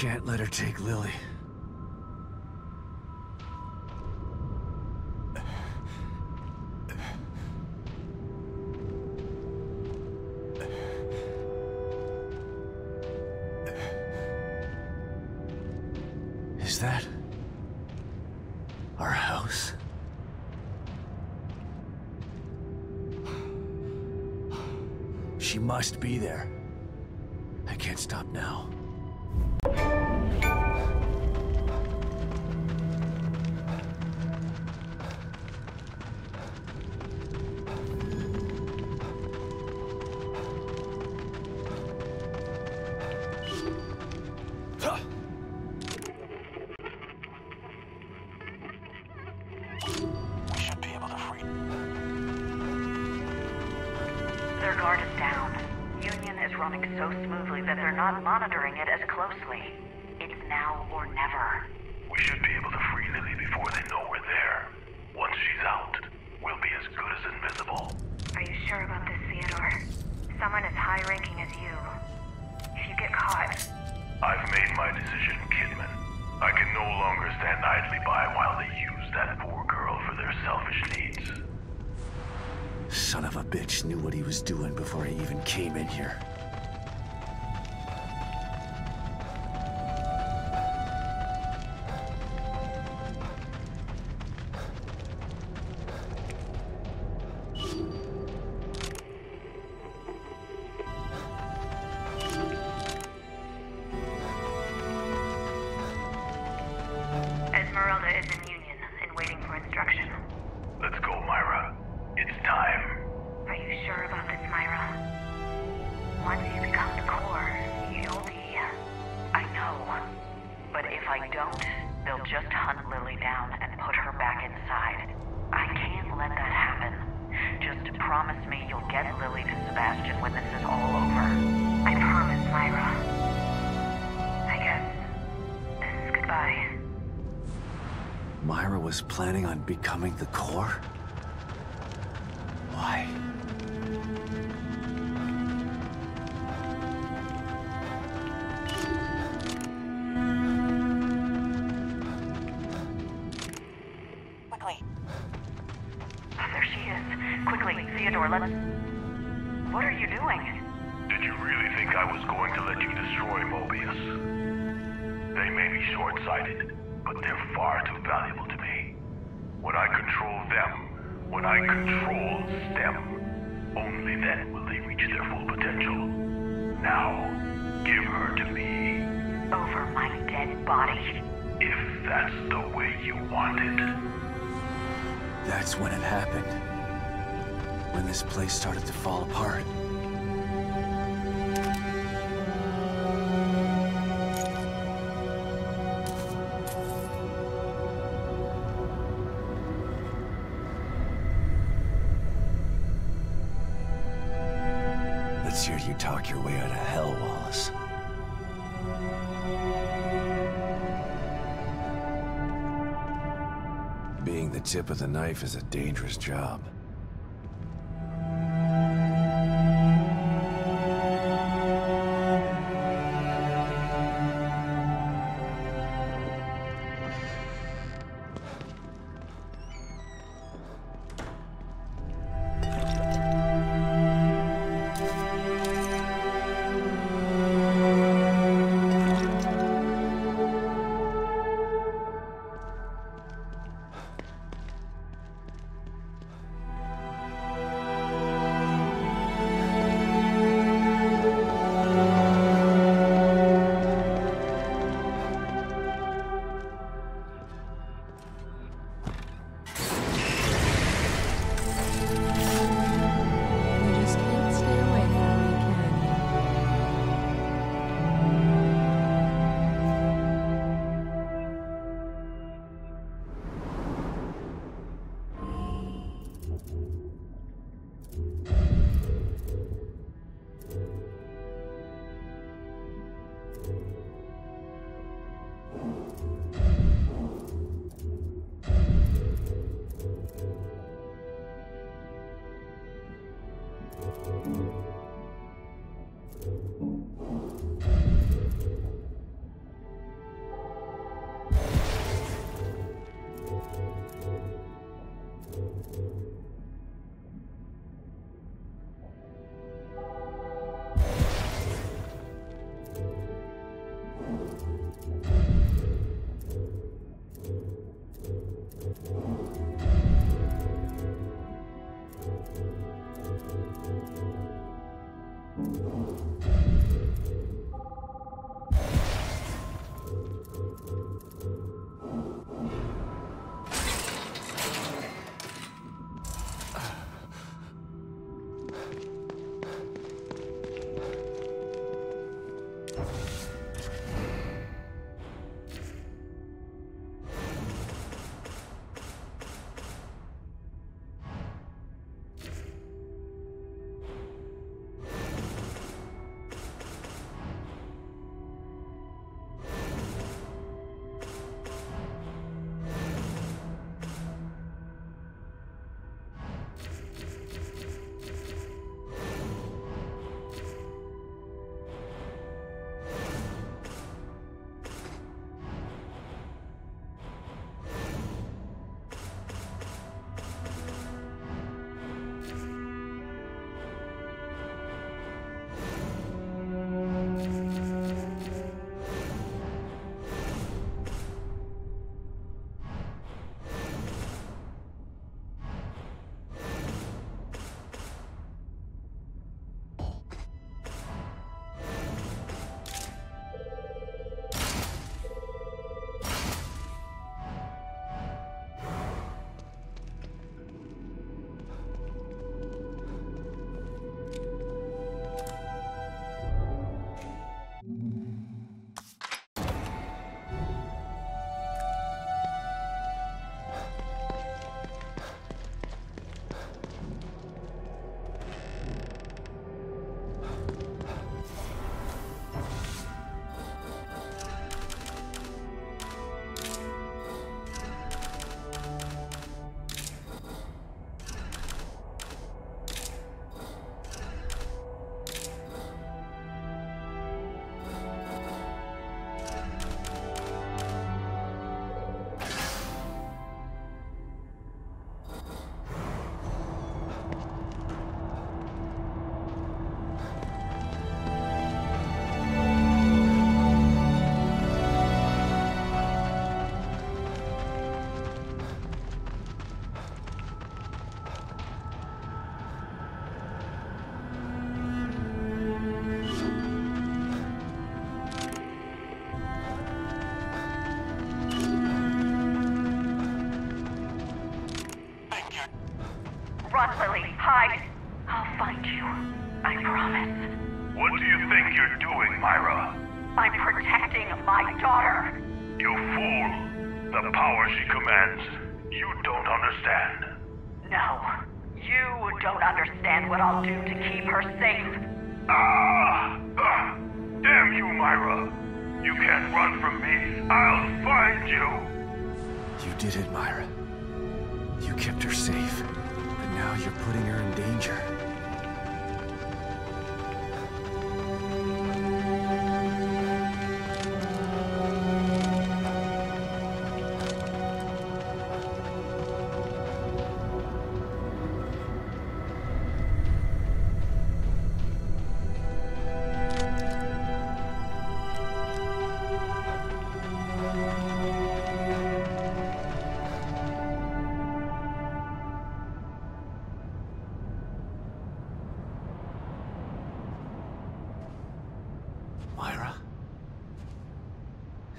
can't let her take Lily. Is that... our house? She must be there. Someone as high ranking as you. If you get caught, I've made my decision, Kidman. I can no longer stand idly by while they use that poor girl for their selfish needs. Son of a bitch knew what he was doing before he even came in here. What are you doing? Did you really think I was going to let you destroy Mobius? They may be short-sighted, but they're far too valuable to me. When I control them, when I control STEM, only then will they reach their full potential. Now, give her to me, Over my dead body. if that's the way you want it. That's when it happened. When this place started to fall apart. Let's hear you talk your way out of hell, Wallace. Being the tip of the knife is a dangerous job.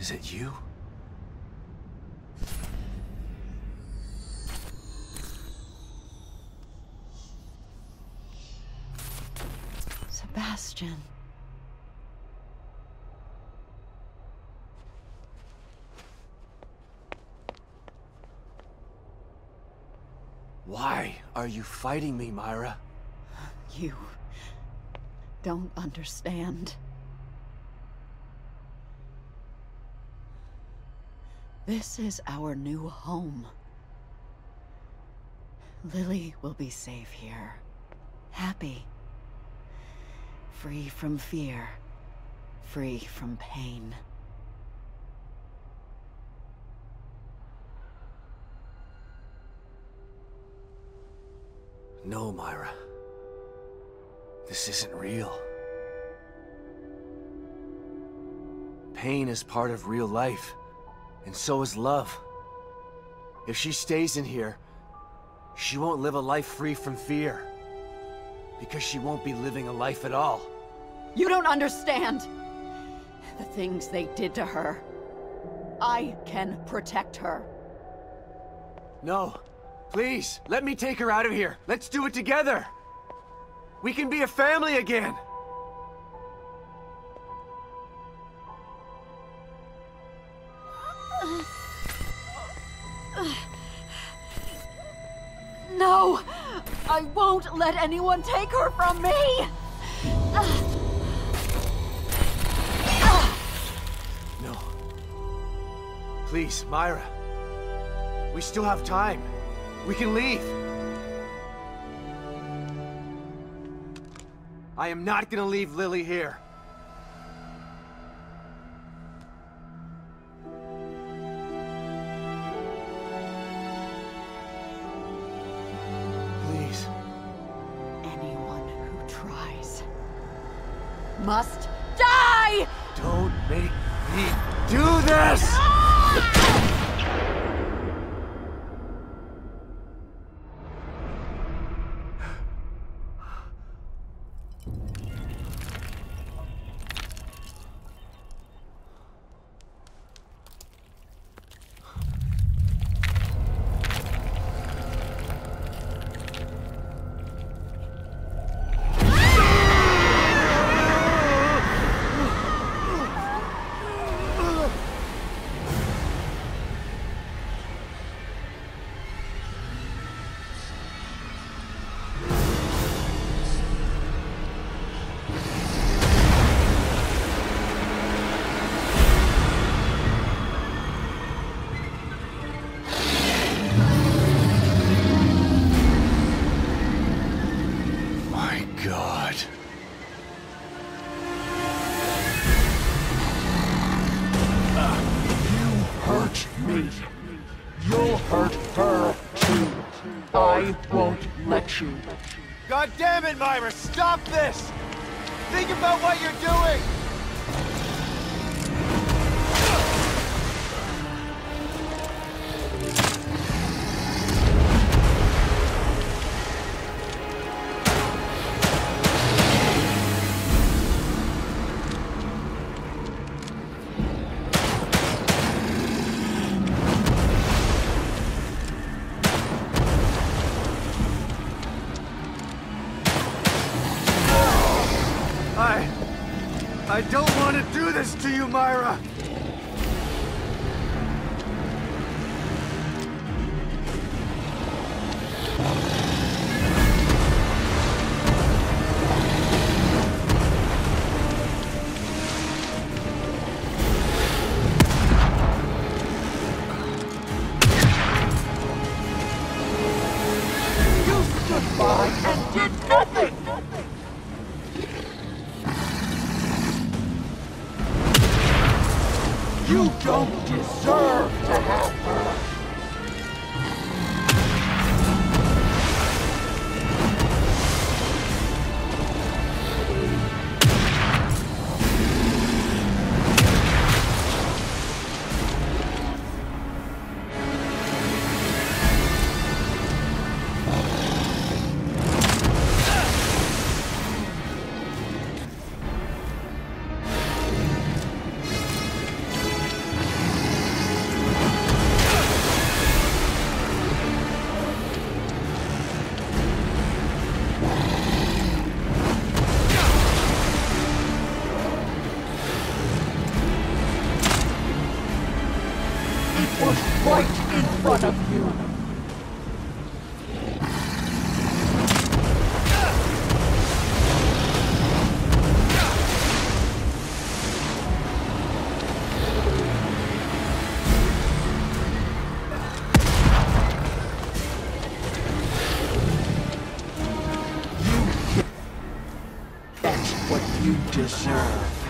Is it you? Sebastian. Why are you fighting me, Myra? You don't understand. This is our new home. Lily will be safe here. Happy. Free from fear. Free from pain. No, Myra. This isn't real. Pain is part of real life, and so is love. If she stays in here, she won't live a life free from fear. Because she won't be living a life at all. You don't understand! The things they did to her. I can protect her. No. Please, let me take her out of here. Let's do it together. We can be a family again. I won't let anyone take her from me! No. Please, Myra. We still have time. We can leave. I am not gonna leave Lily here. God damn it, Myra! Stop this! Think about what you're doing! What you deserve.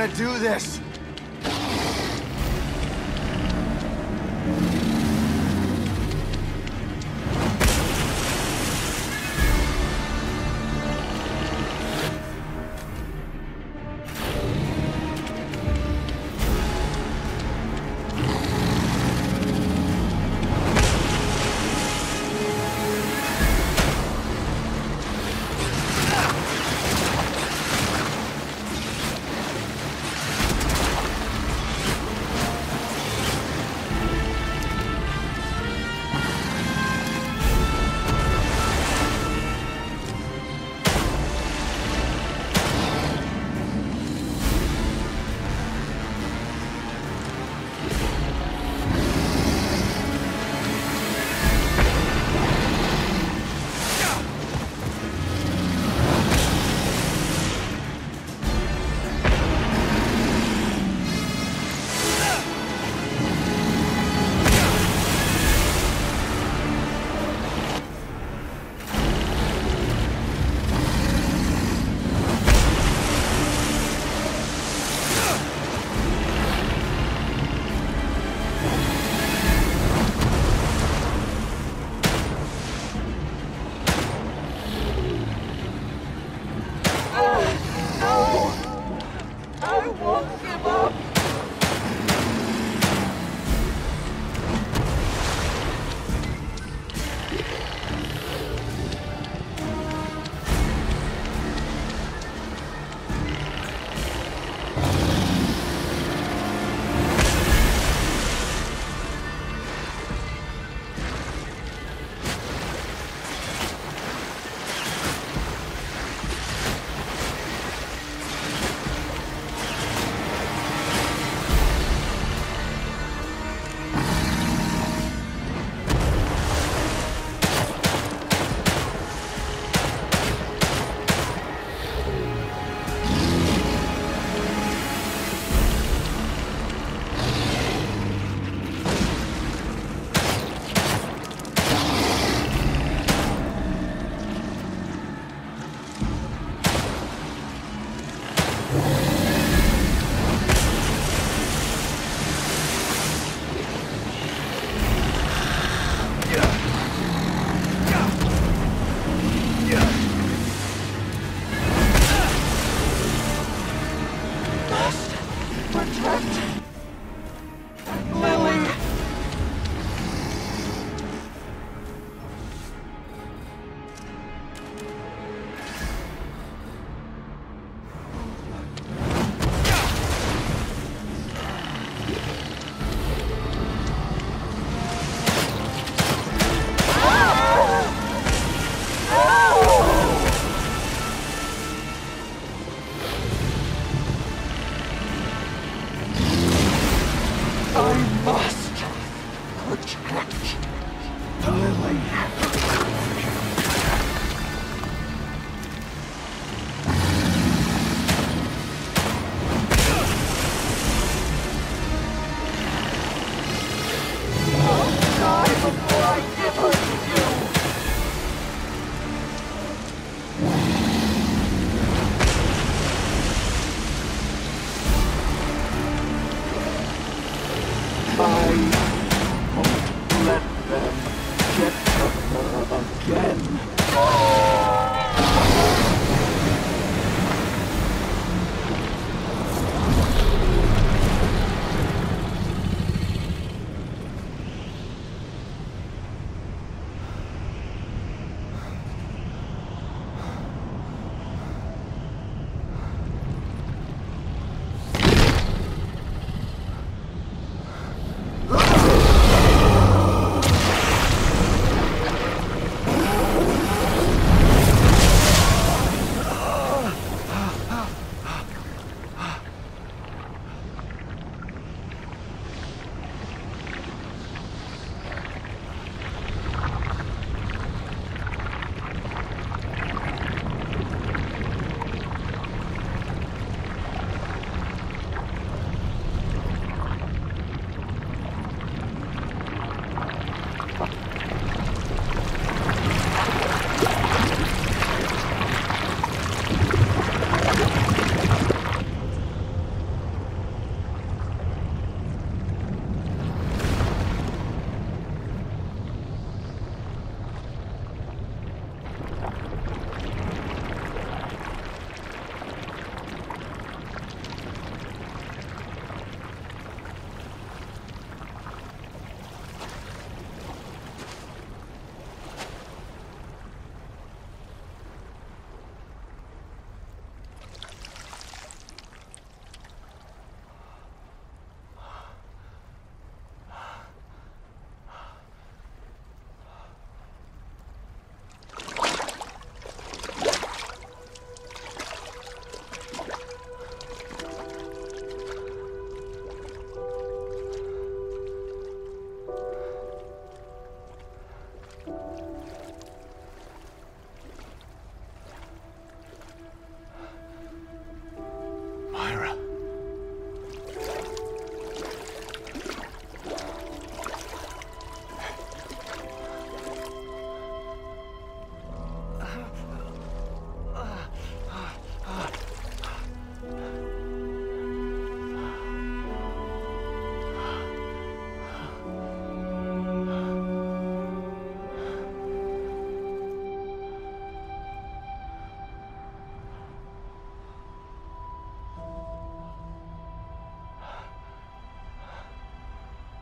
Want to do this.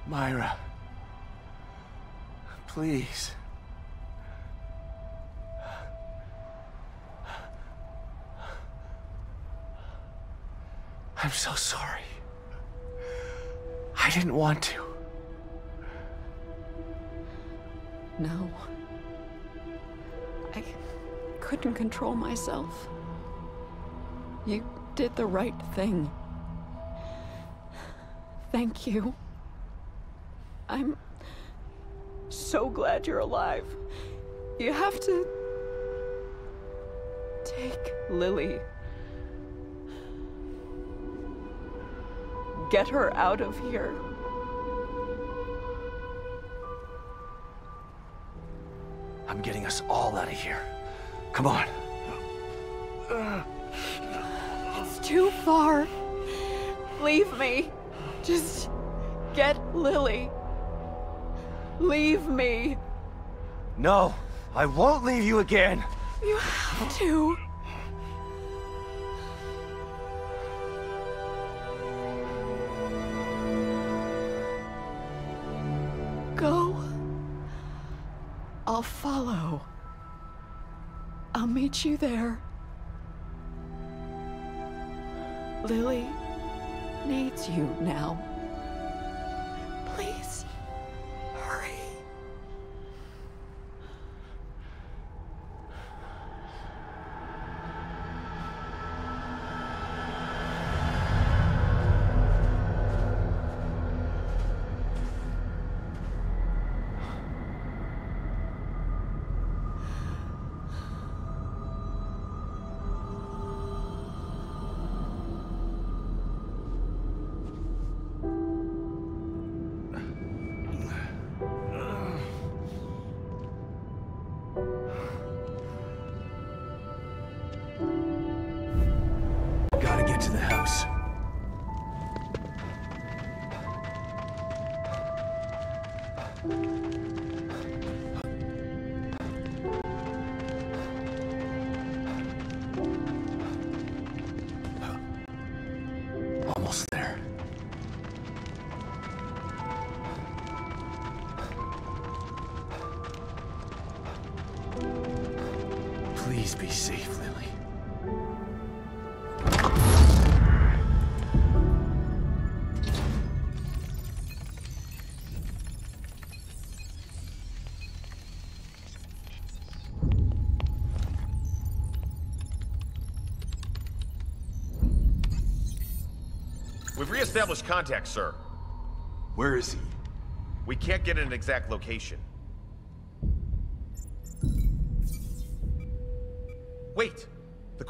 Myra. Please. I'm so sorry. I didn't want to. No. I couldn't control myself. You did the right thing. Thank you. I'm so glad you're alive. You have to take Lily. Get her out of here. I'm getting us all out of here. Come on. It's too far. Leave me. Just get Lily. Leave me. No, I won't leave you again. You have to. Go. I'll follow. I'll meet you there. Lily needs you now. Please be safe, Lily. We've reestablished contact, sir. Where is he? We can't get an exact location.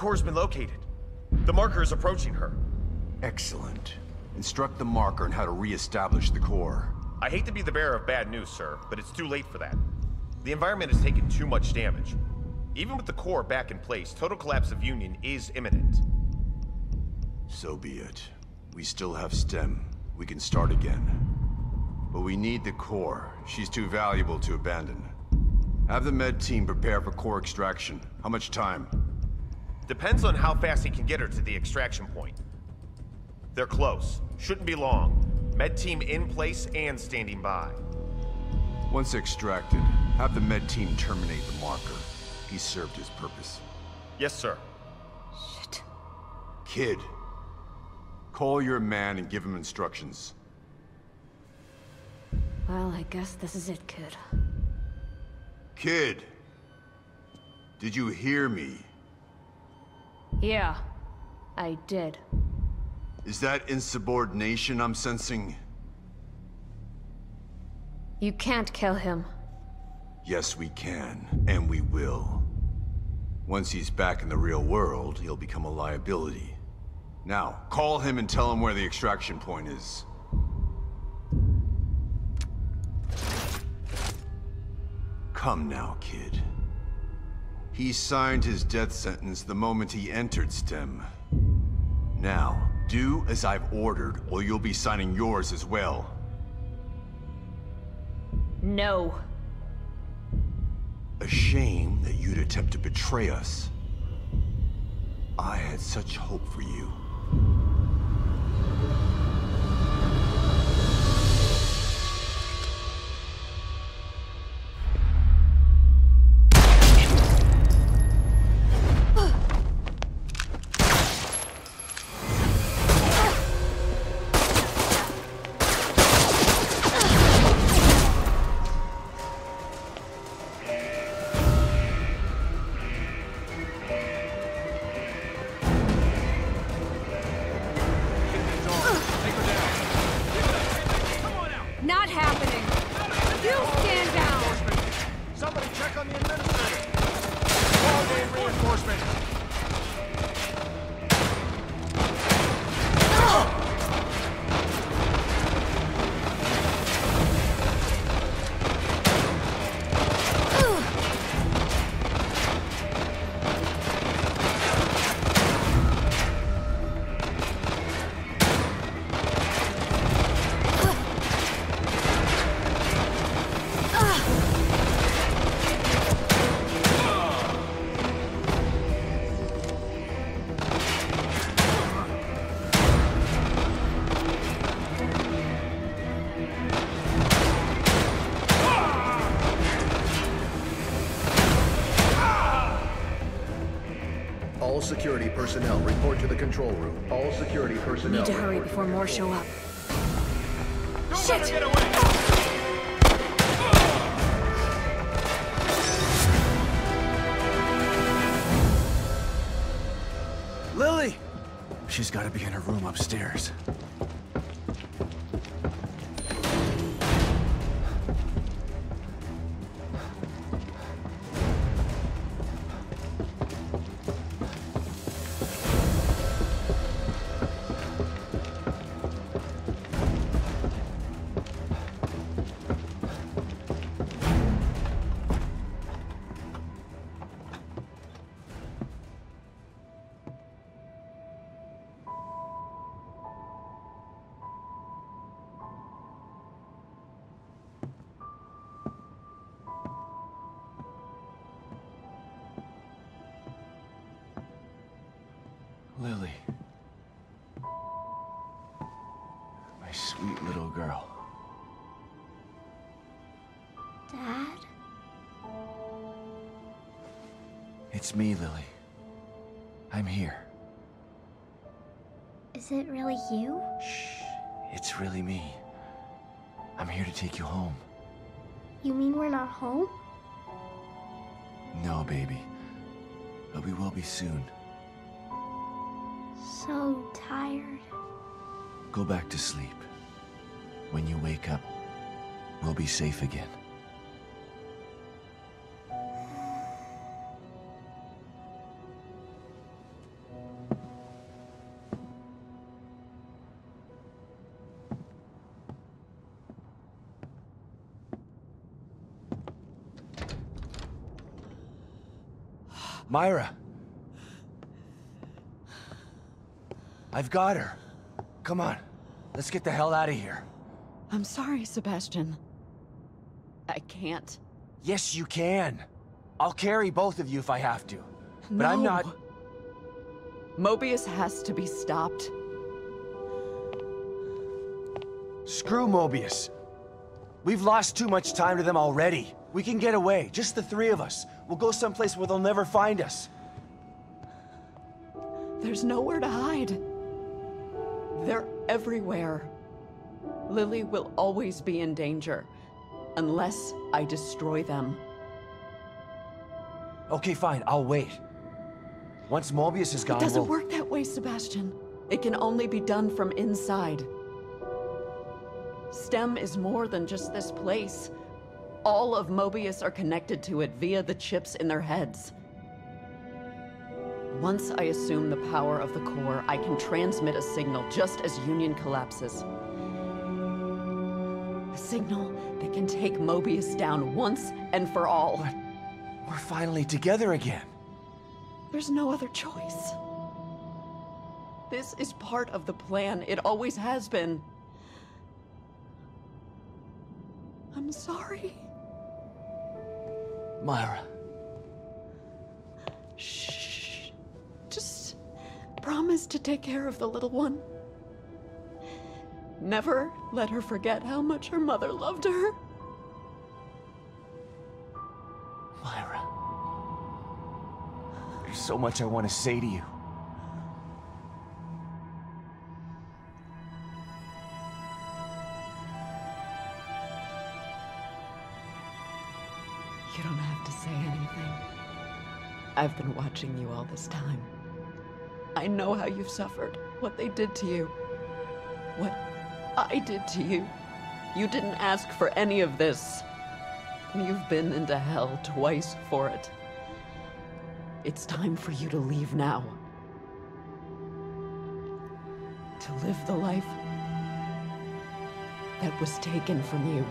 Core's been located. The marker is approaching her. Excellent. Instruct the marker on how to re-establish the core. I hate to be the bearer of bad news, sir, but it's too late for that. The environment has taken too much damage. Even with the core back in place, total collapse of Union is imminent. So be it. We still have STEM. We can start again. But we need the core. She's too valuable to abandon. Have the med team prepare for core extraction. How much time? Depends on how fast he can get her to the extraction point. They're close. Shouldn't be long. Med team in place and standing by. Once extracted, have the med team terminate the marker. He served his purpose. Yes, sir. Shit. Kid, call your man and give him instructions. Well, I guess this is it, kid. Kid! Did you hear me? Yeah, I did. Is that insubordination I'm sensing? You can't kill him. Yes, we can, and we will. Once he's back in the real world, he'll become a liability. Now, call him and tell him where the extraction point is. Come now, kid. He signed his death sentence the moment he entered STEM. Now, do as I've ordered, or you'll be signing yours as well. No. A shame that you'd attempt to betray us. I had such hope for you. Security personnel report to the control room. All security personnel Need to hurry before the more control show room. up. Shit! Lily! She's gotta be in her room upstairs. Girl. Dad? It's me, Lily. I'm here. Is it really you? Shh. It's really me. I'm here to take you home. You mean we're not home? No, baby. But we will be soon. So tired. Go back to sleep. When you wake up, we'll be safe again. Myra! I've got her. Come on. Let's get the hell out of here. I'm sorry, Sebastian. I can't. Yes, you can. I'll carry both of you if I have to. But I'm No. not... Mobius has to be stopped. Screw Mobius. We've lost too much time to them already. We can get away, just the three of us. We'll go someplace where they'll never find us. There's nowhere to hide. They're everywhere. Lily will always be in danger. Unless I destroy them. Okay, fine, I'll wait. Once Mobius is gone, It doesn't we'll- work that way, Sebastian. It can only be done from inside. STEM is more than just this place. All of Mobius are connected to it via the chips in their heads. Once I assume the power of the core, I can transmit a signal just as Union collapses. Signal that can take Mobius down once and for all. We're finally together again. There's no other choice. This is part of the plan. It always has been. I'm sorry. Myra, Shh. Just promise to take care of the little one. Never let her forget how much her mother loved her. Myra. There's so much I want to say to you. You don't have to say anything. I've been watching you all this time. I know how you've suffered, what they did to you, what I did to you. You didn't ask for any of this. You've been into hell twice for it. It's time for you to leave now. To live the life that was taken from you.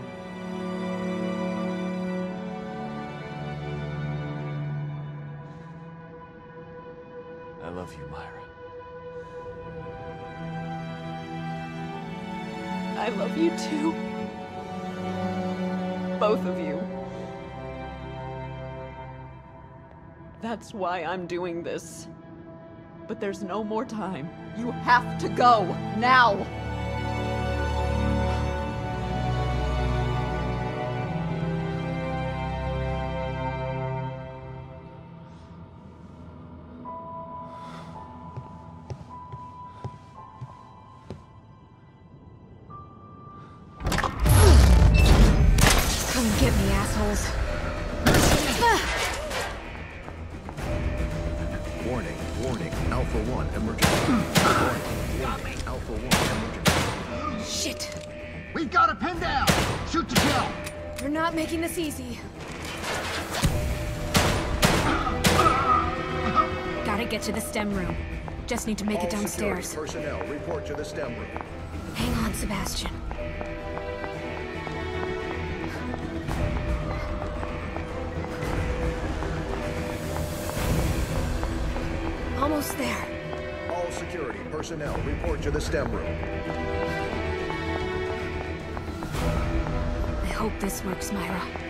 That's why I'm doing this. But there's no more time. You have to go, now! Come get me, assholes. Alpha 1 emergency. warning, warning, Alpha 1 emergency. Shit. We've got a pin down! Shoot to kill! You're not making this easy. Gotta get to the STEM room. Just need to make it All security downstairs. personnel report to the STEM room. Hang on, Sebastian. Personnel report to the STEM room. I hope this works, Myra.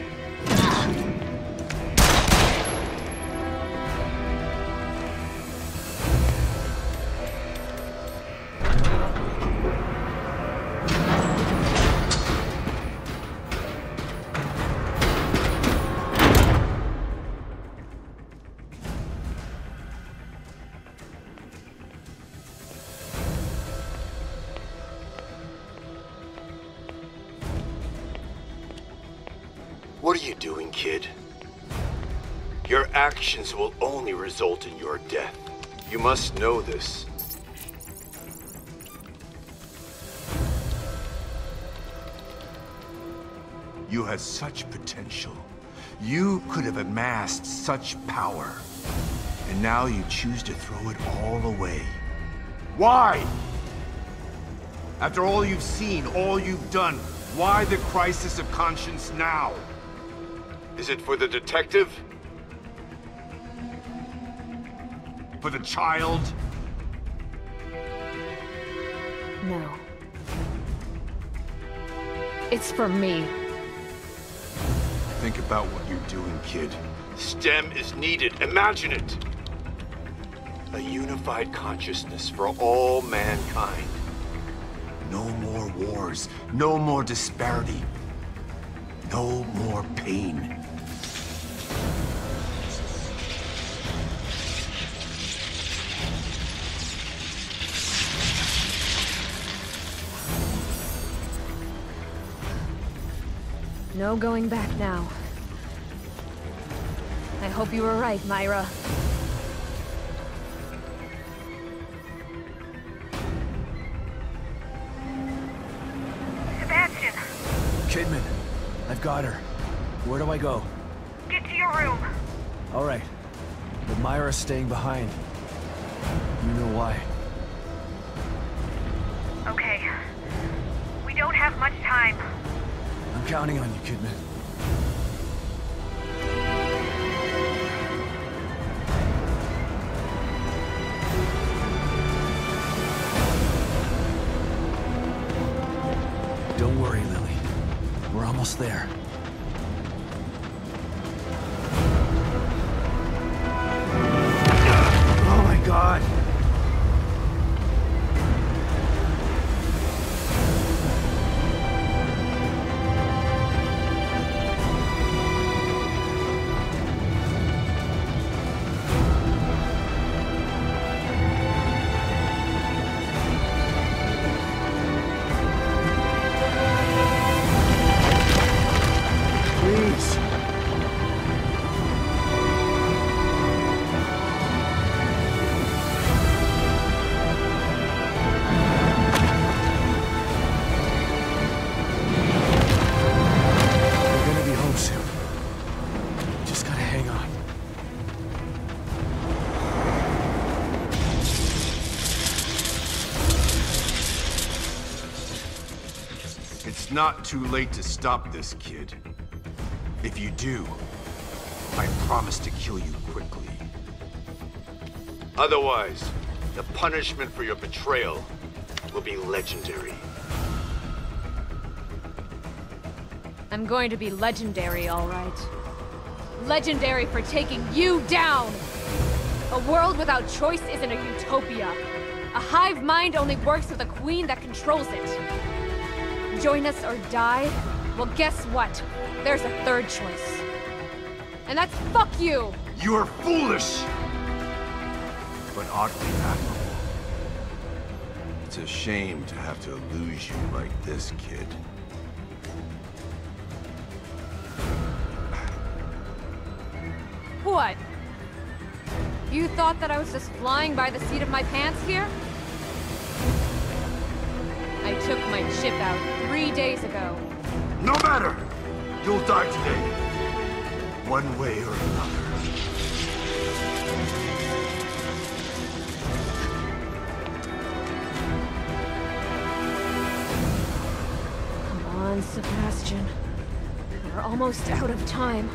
Actions will only result in your death. You must know this. You had such potential. You could have amassed such power. And now you choose to throw it all away. Why? After all you've seen, all you've done, why the crisis of conscience now? Is it for the detective? For the child? No. It's for me. Think about what you're doing, kid. STEM is needed. Imagine it. A unified consciousness for all mankind. No more wars. No more disparity. No more pain. No going back now. I hope you were right, Myra. Sebastian, Kidman, I've got her. Where do I go? get to your room. All right. But Myra's staying behind. You know why. Counting on you, Kidman. Don't worry, Lily. We're almost there. Not too late to stop this kid. If you do, I promise to kill you quickly. Otherwise, the punishment for your betrayal will be legendary. I'm going to be legendary, all right. Legendary for taking you down! A world without choice isn't a utopia. A hive mind only works with a queen that controls it. Join us or die? Well, guess what? There's a third choice. And that's fuck you! You are foolish! But oddly admirable. It's a shame to have to lose you like this, kid. What? You thought that I was just flying by the seat of my pants here? I took my chip out three days ago. No matter! You'll die today. One way or another. Come on, Sebastian. We're almost out of time.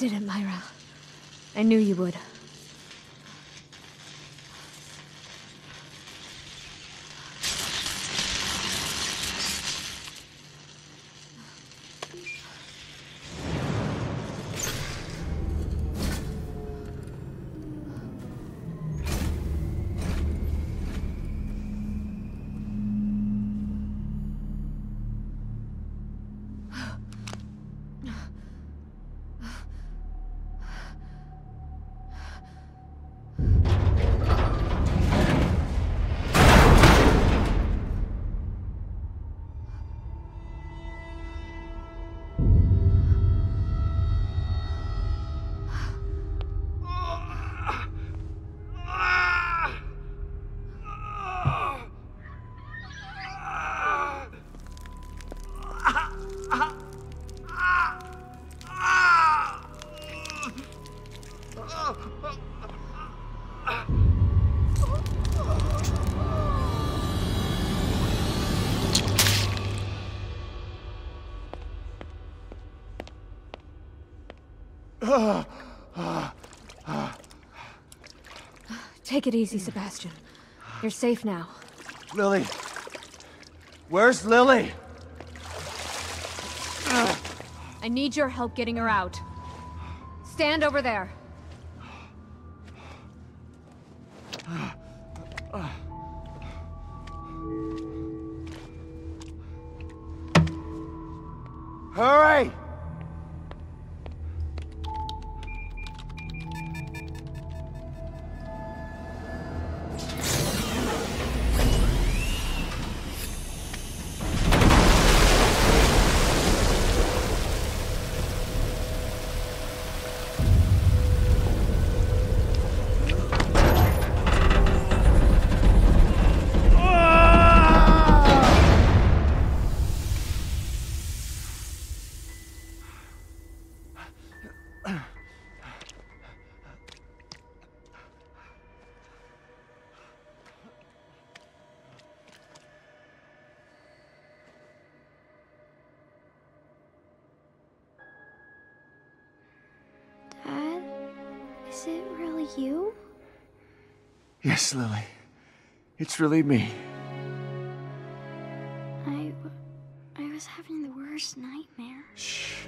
Did it, Myra. I knew you would. Take it easy, Sebastian. You're safe now. Lily. Where's Lily? I need your help getting her out. Stand over there. Yes, Lily. It's really me. I. I was having the worst nightmare. Shh.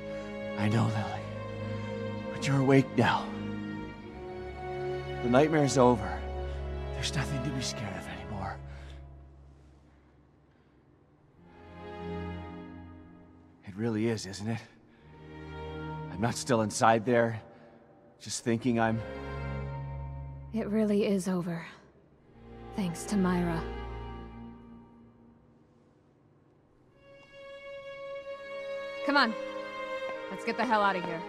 I know, Lily. But you're awake now. The nightmare's over. There's nothing to be scared of anymore. It really is, isn't it? I'm not still inside there, just thinking I'm. It really is over. Thanks to Myra. Come on. Let's get the hell out of here.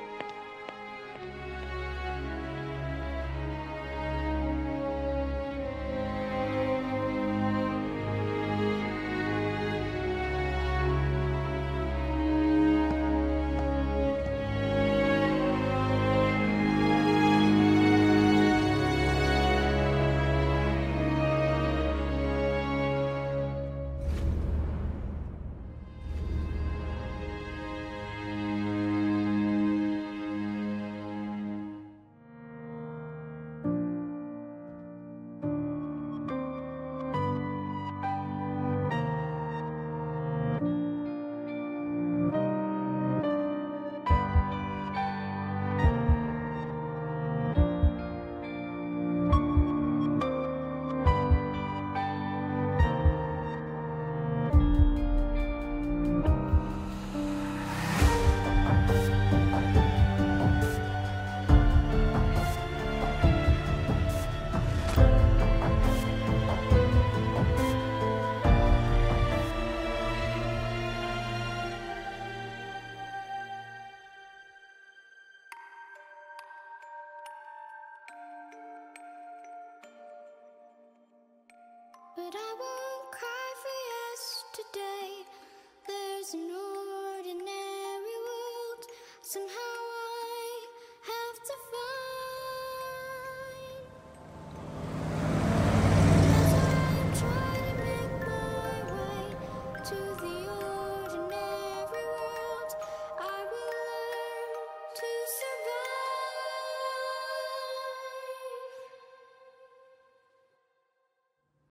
But I won't cry for yesterday. There's an ordinary world. Somehow